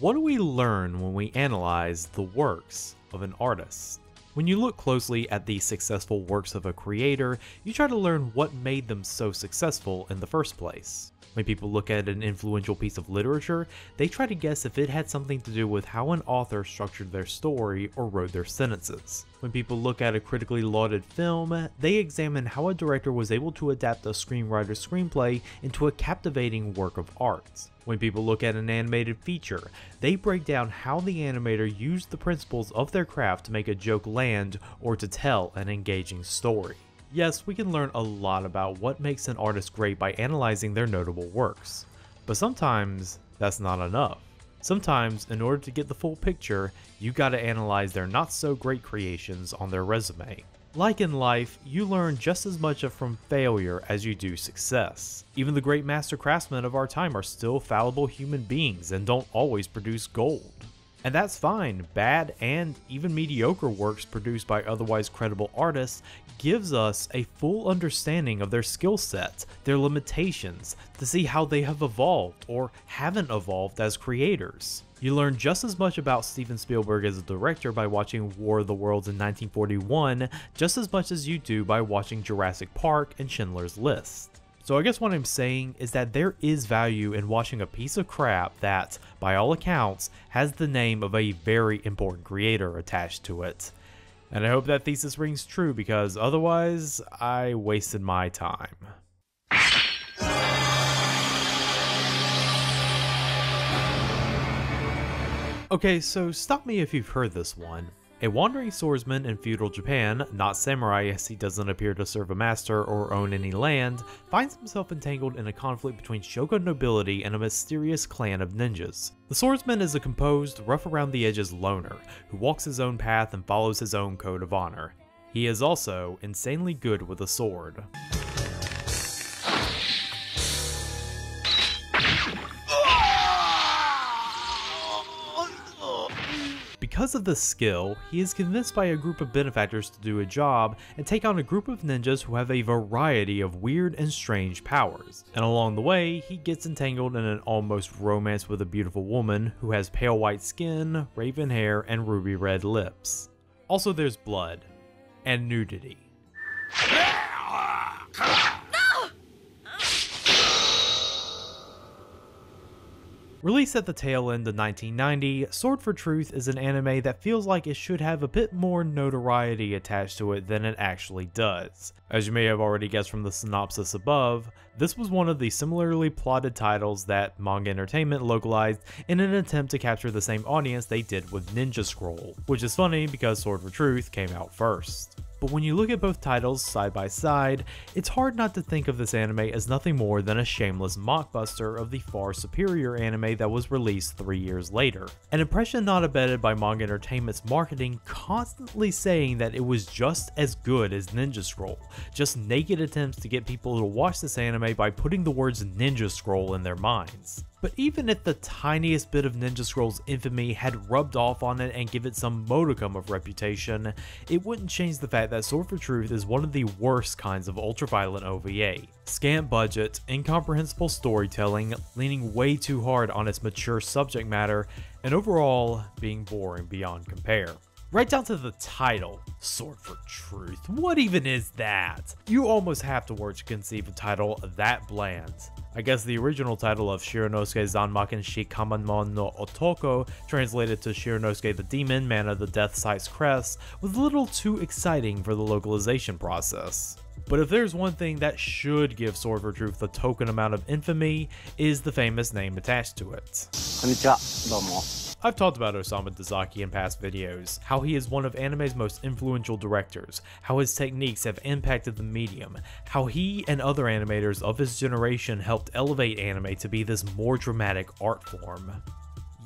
What do we learn when we analyze the works of an artist? When you look closely at the successful works of a creator, you try to learn what made them so successful in the first place. When people look at an influential piece of literature, they try to guess if it had something to do with how an author structured their story or wrote their sentences. When people look at a critically lauded film, they examine how a director was able to adapt a screenwriter's screenplay into a captivating work of art. When people look at an animated feature, they break down how the animator used the principles of their craft to make a joke land or to tell an engaging story. Yes, we can learn a lot about what makes an artist great by analyzing their notable works, but sometimes that's not enough. Sometimes, in order to get the full picture, you gotta analyze their not so great creations on their resume. Like in life, you learn just as much from failure as you do success. Even the great master craftsmen of our time are still fallible human beings and don't always produce gold. And that's fine, bad and even mediocre works produced by otherwise credible artists gives us a full understanding of their skill sets, their limitations, to see how they have evolved or haven't evolved as creators. You learn just as much about Steven Spielberg as a director by watching War of the Worlds in 1941, just as much as you do by watching Jurassic Park and Schindler's List. So I guess what I'm saying is that there is value in watching a piece of crap that, by all accounts, has the name of a very important creator attached to it. And I hope that thesis rings true because otherwise, I wasted my time. Okay, so stop me if you've heard this one. A wandering swordsman in feudal Japan, not samurai as he doesn't appear to serve a master or own any land, finds himself entangled in a conflict between shogun nobility and a mysterious clan of ninjas. The swordsman is a composed, rough around the edges loner, who walks his own path and follows his own code of honor. He is also insanely good with a sword. Because of this skill, he is convinced by a group of benefactors to do a job and take on a group of ninjas who have a variety of weird and strange powers. And along the way, he gets entangled in an almost romance with a beautiful woman who has pale white skin, raven hair, and ruby red lips. Also there's blood. And nudity. Released at the tail end of 1990, Sword for Truth is an anime that feels like it should have a bit more notoriety attached to it than it actually does. As you may have already guessed from the synopsis above, this was one of the similarly plotted titles that Manga Entertainment localized in an attempt to capture the same audience they did with Ninja Scroll, which is funny because Sword for Truth came out first but when you look at both titles side by side, it's hard not to think of this anime as nothing more than a shameless mockbuster of the far superior anime that was released three years later. An impression not abetted by Manga Entertainment's marketing constantly saying that it was just as good as Ninja Scroll, just naked attempts to get people to watch this anime by putting the words Ninja Scroll in their minds. But even if the tiniest bit of Ninja Scroll's infamy had rubbed off on it and give it some modicum of reputation, it wouldn't change the fact that Sword for Truth is one of the worst kinds of ultraviolent OVA. Scant budget, incomprehensible storytelling, leaning way too hard on its mature subject matter, and overall being boring beyond compare. Right down to the title, Sword for Truth. What even is that? You almost have to work to conceive a title that bland. I guess the original title of Shironosuke Zanmaken Shikamanmon no Otoko, translated to Shironosuke the Demon, Man of the Death Sight's Crest, was a little too exciting for the localization process. But if there's one thing that should give Sword for Truth the token amount of infamy, is the famous name attached to it. Konnichiwa. I've talked about Osamu Dezaki in past videos, how he is one of anime's most influential directors, how his techniques have impacted the medium, how he and other animators of his generation helped elevate anime to be this more dramatic art form.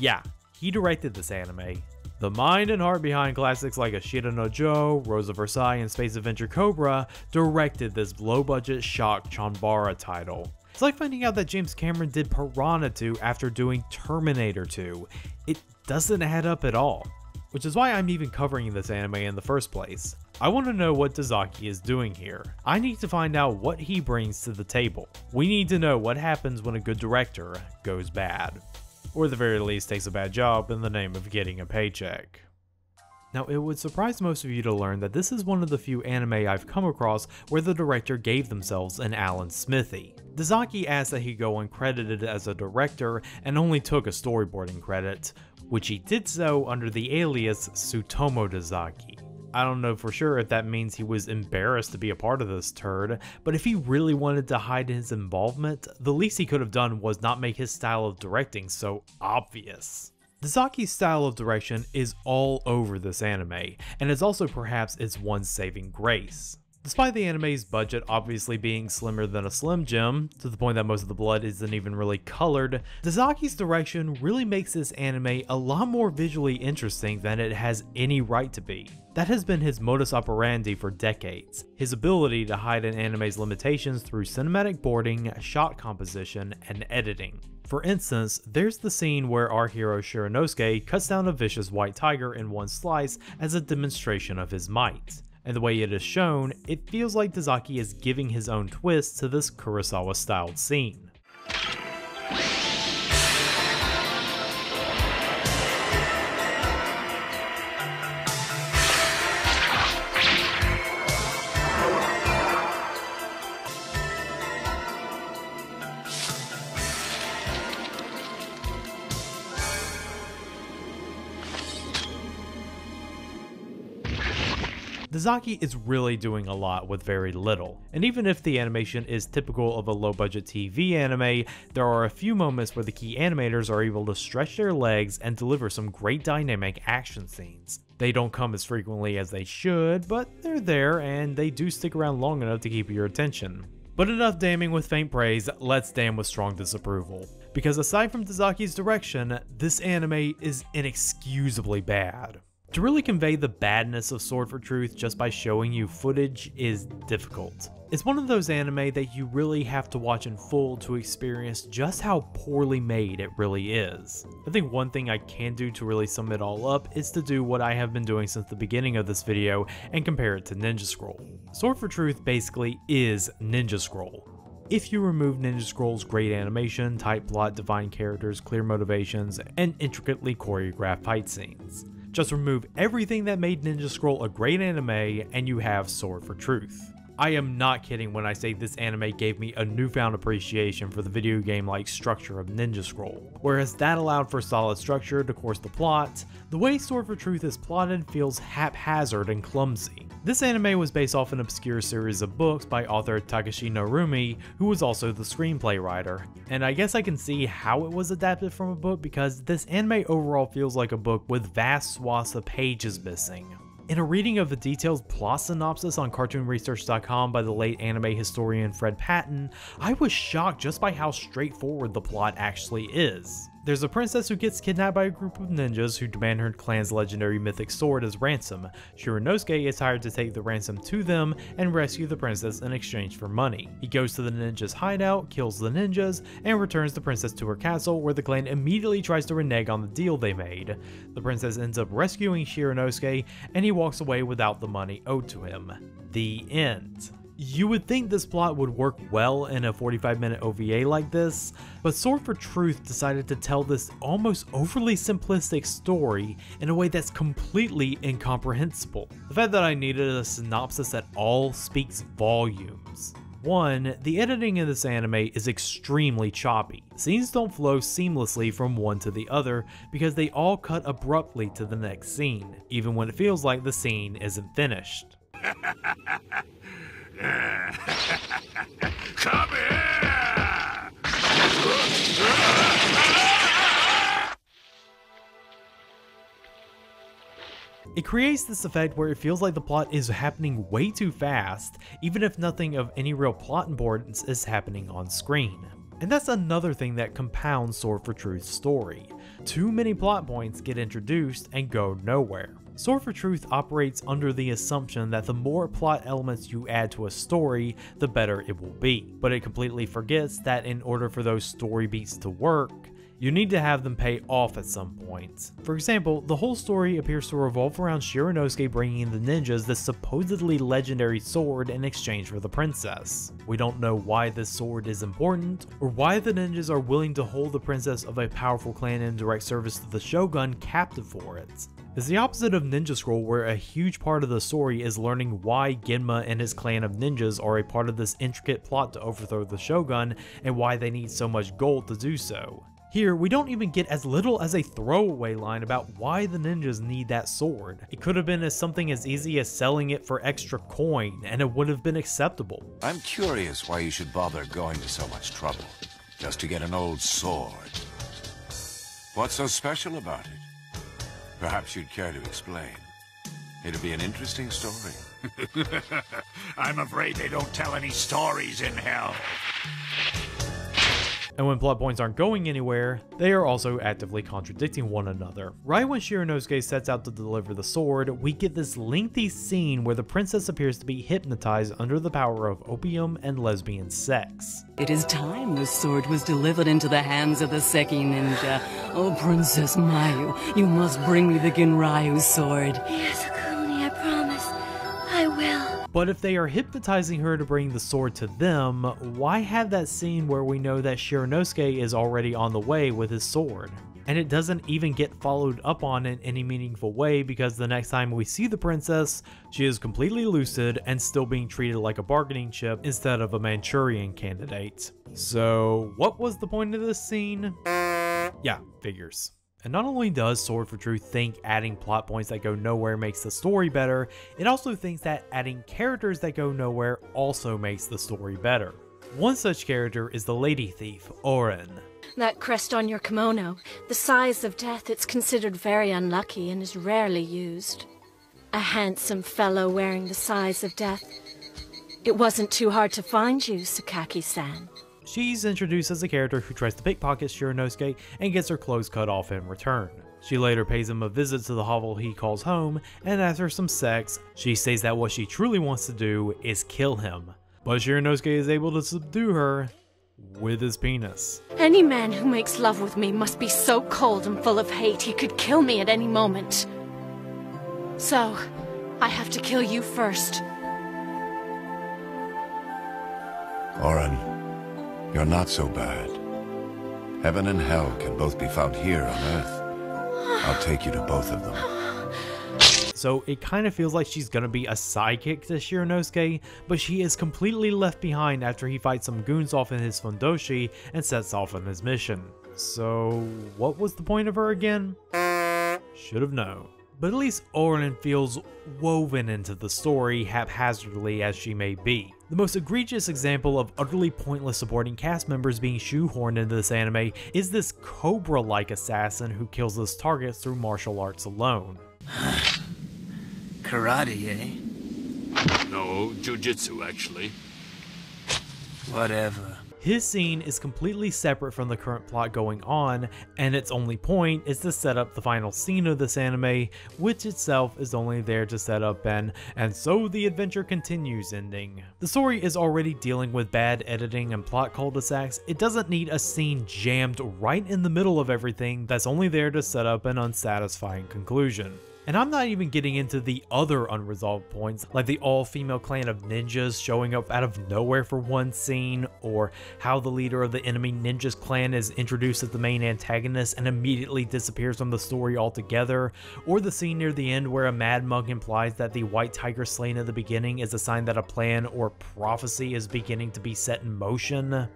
Yeah, he directed this anime. The mind and heart behind classics like Ashita no Joe, Rose of Versailles, and Space Adventure Cobra directed this low-budget shock Chanbara title. It's like finding out that James Cameron did Piranha 2 after doing Terminator 2. It doesn't add up at all. which is why I'm even covering this anime in the first place. I want to know what Dezaki is doing here. I need to find out what he brings to the table. We need to know what happens when a good director goes bad. Or at the very least takes a bad job in the name of getting a paycheck. Now, it would surprise most of you to learn that this is one of the few anime I've come across where the director gave themselves an Alan Smithee. Dezaki asked that he go uncredited as a director and only took a storyboarding credit, which he did so under the alias Tsutomu Dezaki. I don't know for sure if that means he was embarrassed to be a part of this turd, but if he really wanted to hide his involvement, the least he could have done was not make his style of directing so obvious. Dezaki's style of direction is all over this anime, and is also perhaps its one saving grace. Despite the anime's budget obviously being slimmer than a Slim Jim, to the point that most of the blood isn't even really colored, Dezaki's direction really makes this anime a lot more visually interesting than it has any right to be. That has been his modus operandi for decades, his ability to hide an anime's limitations through cinematic boarding, shot composition, and editing. For instance, there's the scene where our hero Shironosuke cuts down a vicious white tiger in one slice as a demonstration of his might and the way it is shown, it feels like Dezaki is giving his own twist to this Kurosawa-styled scene. Dezaki is really doing a lot with very little, and even if the animation is typical of a low budget TV anime, there are a few moments where the key animators are able to stretch their legs and deliver some great dynamic action scenes. They don't come as frequently as they should, but they're there and they do stick around long enough to keep your attention. But enough damning with faint praise, let's damn with strong disapproval. Because aside from Dezaki's direction, this anime is inexcusably bad. To really convey the badness of Sword for Truth just by showing you footage is difficult. It's one of those anime that you really have to watch in full to experience just how poorly made it really is. I think one thing I can do to really sum it all up is to do what I have been doing since the beginning of this video and compare it to Ninja Scroll. Sword for Truth basically is Ninja Scroll. If you remove Ninja Scroll's great animation, tight plot, defined characters, clear motivations, and intricately choreographed fight scenes. Just remove everything that made Ninja Scroll a great anime and you have Sword for Truth. I am not kidding when I say this anime gave me a newfound appreciation for the video game like structure of Ninja Scroll. Whereas that allowed for solid structure to course the plot, the way Sword for Truth is plotted feels haphazard and clumsy. This anime was based off an obscure series of books by author Takashi Narumi, who was also the screenplay writer. And I guess I can see how it was adapted from a book because this anime overall feels like a book with vast swaths of pages missing. In a reading of the detailed plot synopsis on CartoonResearch.com by the late anime historian Fred Patten, I was shocked just by how straightforward the plot actually is. There's a princess who gets kidnapped by a group of ninjas who demand her clan's legendary mythic sword as ransom. Shironosuke is hired to take the ransom to them and rescue the princess in exchange for money. He goes to the ninjas' hideout, kills the ninjas, and returns the princess to her castle where the clan immediately tries to renege on the deal they made. The princess ends up rescuing Shironosuke and he walks away without the money owed to him. The end. You would think this plot would work well in a 45 minute OVA like this, but Sword for Truth decided to tell this almost overly simplistic story in a way that's completely incomprehensible. The fact that I needed a synopsis at all speaks volumes. 1. The editing in this anime is extremely choppy. Scenes don't flow seamlessly from one to the other because they all cut abruptly to the next scene, even when it feels like the scene isn't finished. Come here! It creates this effect where it feels like the plot is happening way too fast, even if nothing of any real plot importance is happening on screen. And that's another thing that compounds Sword for Truth's story. Too many plot points get introduced and go nowhere. Sword for Truth operates under the assumption that the more plot elements you add to a story, the better it will be. But it completely forgets that in order for those story beats to work, you need to have them pay off at some point. For example, the whole story appears to revolve around Shironosuke bringing the ninjas the supposedly legendary sword in exchange for the princess. We don't know why this sword is important, or why the ninjas are willing to hold the princess of a powerful clan in direct service to the shogun captive for it. It's the opposite of Ninja Scroll where a huge part of the story is learning why Genma and his clan of ninjas are a part of this intricate plot to overthrow the shogun and why they need so much gold to do so. Here, we don't even get as little as a throwaway line about why the ninjas need that sword. It could have been as something as easy as selling it for extra coin, and it would have been acceptable. I'm curious why you should bother going to so much trouble, just to get an old sword. What's so special about it? Perhaps you'd care to explain. It'd be an interesting story. I'm afraid they don't tell any stories in hell. And when plot points aren't going anywhere, they are also actively contradicting one another. Right when Shironosuke sets out to deliver the sword, we get this lengthy scene where the princess appears to be hypnotized under the power of opium and lesbian sex. It is time the sword was delivered into the hands of the Seki ninja. Oh, Princess Mayu, you must bring me the Ginryu sword. Yes, But if they are hypnotizing her to bring the sword to them, why have that scene where we know that Shironosuke is already on the way with his sword? And it doesn't even get followed up on in any meaningful way because the next time we see the princess, she is completely lucid and still being treated like a bargaining chip instead of a Manchurian candidate. So, what was the point of this scene? Yeah, figures. And not only does Sword for Truth think adding plot points that go nowhere makes the story better, it also thinks that adding characters that go nowhere also makes the story better. One such character is the lady thief, Oren. That crest on your kimono, the size of death, it's considered very unlucky and is rarely used. A handsome fellow wearing the size of death. It wasn't too hard to find you, Sakaki-san. She's introduced as a character who tries to pickpocket Shironosuke and gets her clothes cut off in return. She later pays him a visit to the hovel he calls home, and after some sex, she says that what she truly wants to do is kill him. But Shironosuke is able to subdue her with his penis. Any man who makes love with me must be so cold and full of hate he could kill me at any moment. So, I have to kill you first. Oren, you're not so bad. Heaven and hell can both be found here on Earth. I'll take you to both of them. So it kind of feels like she's gonna be a sidekick to Shironosuke, but she is completely left behind after he fights some goons off in his fundoshi and sets off on his mission. So what was the point of her again? Should have known. But at least Oren feels woven into the story, haphazardly as she may be. The most egregious example of utterly pointless supporting cast members being shoehorned into this anime is this Cobra-like assassin who kills his targets through martial arts alone. Karate, eh? No, jujitsu, actually. Whatever. His scene is completely separate from the current plot going on, and its only point is to set up the final scene of this anime, which itself is only there to set up an and so the adventure continues ending. The story is already dealing with bad editing and plot cul-de-sacs, it doesn't need a scene jammed right in the middle of everything that's only there to set up an unsatisfying conclusion. And I'm not even getting into the other unresolved points, like the all-female clan of ninjas showing up out of nowhere for one scene, or how the leader of the enemy ninjas clan is introduced as the main antagonist and immediately disappears from the story altogether, or the scene near the end where a mad monk implies that the white tiger slain at the beginning is a sign that a plan or prophecy is beginning to be set in motion.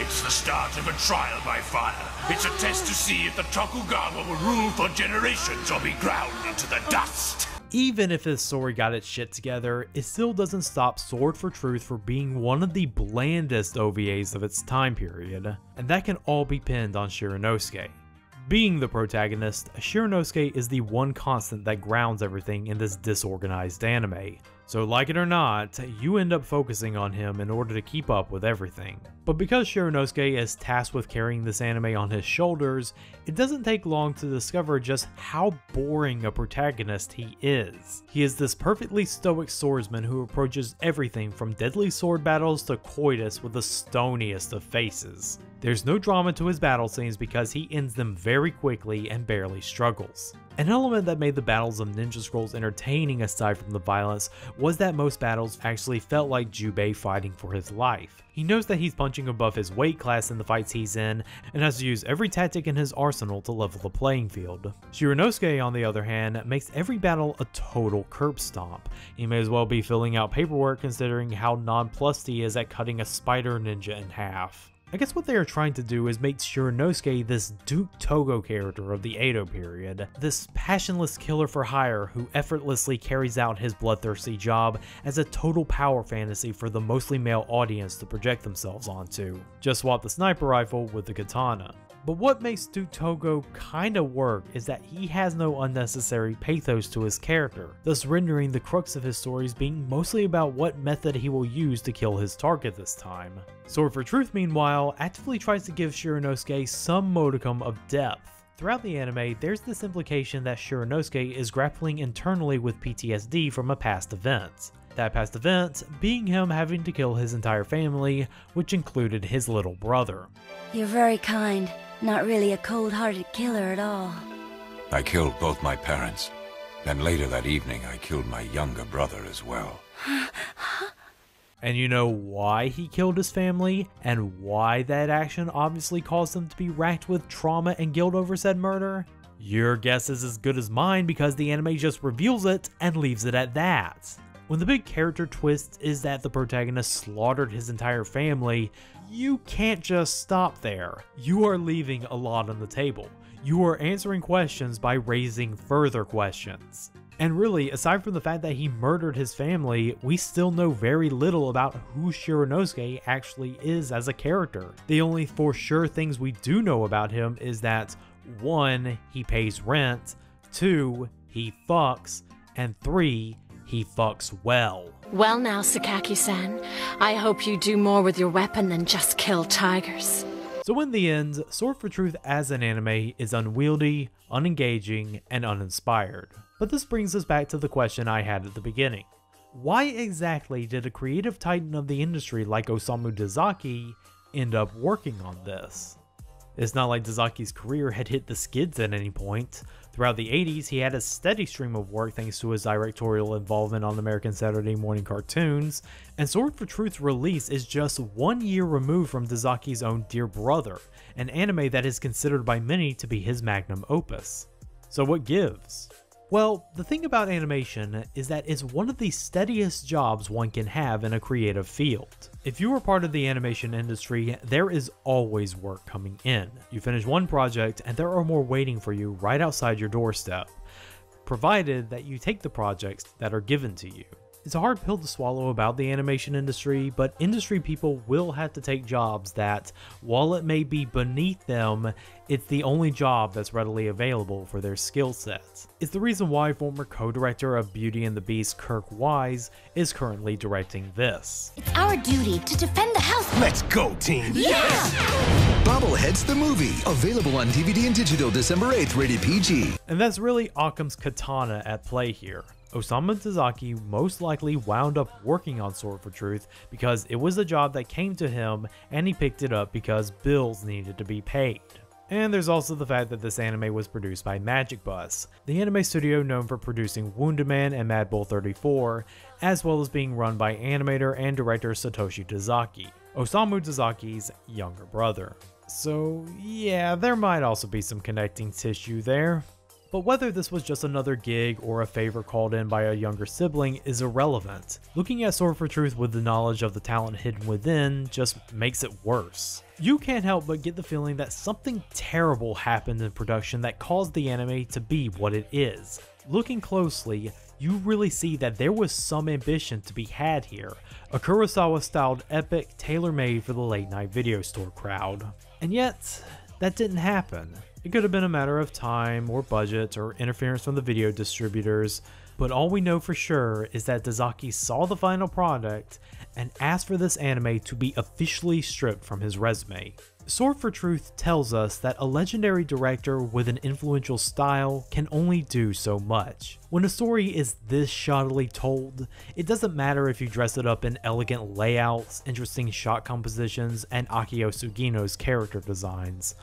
It's the start of a trial by fire. It's a test to see if the Tokugawa will rule for generations or be ground into the dust. Even if this story got its shit together, it still doesn't stop Sword for Truth for being one of the blandest OVAs of its time period, and that can all be pinned on Shironosuke. Being the protagonist, Shironosuke is the one constant that grounds everything in this disorganized anime. So like it or not, you end up focusing on him in order to keep up with everything. But because Shironosuke is tasked with carrying this anime on his shoulders, it doesn't take long to discover just how boring a protagonist he is. He is this perfectly stoic swordsman who approaches everything from deadly sword battles to coitus with the stoniest of faces. There's no drama to his battle scenes because he ends them very quickly and barely struggles. An element that made the battles of Ninja Scrolls entertaining aside from the violence was that most battles actually felt like Jubei fighting for his life. He knows that he's punching above his weight class in the fights he's in, and has to use every tactic in his arsenal to level the playing field. Shironosuke, on the other hand, makes every battle a total curb stomp. He may as well be filling out paperwork considering how nonplussed he is at cutting a spider ninja in half. I guess what they are trying to do is make Shironosuke this Duke Togo character of the Edo period, this passionless killer for hire who effortlessly carries out his bloodthirsty job as a total power fantasy for the mostly male audience to project themselves onto. Just swap the sniper rifle with the katana. But what makes Duke Togo kinda work is that he has no unnecessary pathos to his character, thus rendering the crux of his stories being mostly about what method he will use to kill his target this time. Sword for Truth, meanwhile, actively tries to give Shironosuke some modicum of depth. Throughout the anime, there's this implication that Shironosuke is grappling internally with PTSD from a past event. That past event being him having to kill his entire family, which included his little brother. You're very kind. Not really a cold-hearted killer at all. I killed both my parents. Then later that evening, I killed my younger brother as well. And you know why he killed his family, and why that action obviously caused him to be racked with trauma and guilt over said murder? Your guess is as good as mine because the anime just reveals it and leaves it at that. When the big character twist is that the protagonist slaughtered his entire family, you can't just stop there. You are leaving a lot on the table. You are answering questions by raising further questions. And really, aside from the fact that he murdered his family, we still know very little about who Shironosuke actually is as a character. The only for sure things we do know about him is that 1. He pays rent, 2. He fucks, and 3 he fucks well. Well now, Sakaki-san, I hope you do more with your weapon than just kill tigers. So in the end, Sword for Truth as an anime is unwieldy, unengaging, and uninspired. But this brings us back to the question I had at the beginning. Why exactly did a creative titan of the industry like Osamu Dezaki end up working on this? It's not like Dezaki's career had hit the skids at any point. Throughout the 80s, he had a steady stream of work thanks to his directorial involvement on American Saturday morning cartoons, and Sword for Truth's release is just one year removed from Dezaki's own Dear Brother, an anime that is considered by many to be his magnum opus. So what gives? Well, the thing about animation is that it's one of the steadiest jobs one can have in a creative field. If you are part of the animation industry, there is always work coming in. You finish one project and there are more waiting for you right outside your doorstep, provided that you take the projects that are given to you. It's a hard pill to swallow about the animation industry, but industry people will have to take jobs that, while it may be beneath them, it's the only job that's readily available for their skill sets. It's the reason why former co-director of Beauty and the Beast Kirk Wise is currently directing this. It's our duty to defend the house. Let's go, team! Yeah! Bobbleheads the movie, available on DVD and digital December 8th, rated PG. And that's really Occam's katana at play here. Osamu Dezaki most likely wound up working on Sword for Truth because it was a job that came to him and he picked it up because bills needed to be paid. And there's also the fact that this anime was produced by Magic Bus, the anime studio known for producing Wounded Man and Mad Bull 34, as well as being run by animator and director Satoshi Dezaki, Osamu Dezaki's younger brother. So yeah, there might also be some connecting tissue there. But whether this was just another gig or a favor called in by a younger sibling is irrelevant. Looking at Sword for Truth with the knowledge of the talent hidden within just makes it worse. You can't help but get the feeling that something terrible happened in production that caused the anime to be what it is. Looking closely, you really see that there was some ambition to be had here, a Kurosawa styled epic tailor made for the late night video store crowd. And yet, that didn't happen. It could have been a matter of time, or budget, or interference from the video distributors, but all we know for sure is that Dezaki saw the final product and asked for this anime to be officially stripped from his resume. Sword for Truth tells us that a legendary director with an influential style can only do so much. When a story is this shoddily told, it doesn't matter if you dress it up in elegant layouts, interesting shot compositions, and Akio Sugino's character designs.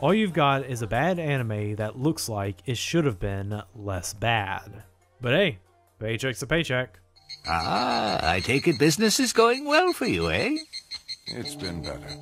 All you've got is a bad anime that looks like it should have been less bad. But hey, paycheck's a paycheck. Ah, I take it business is going well for you, eh? It's been better.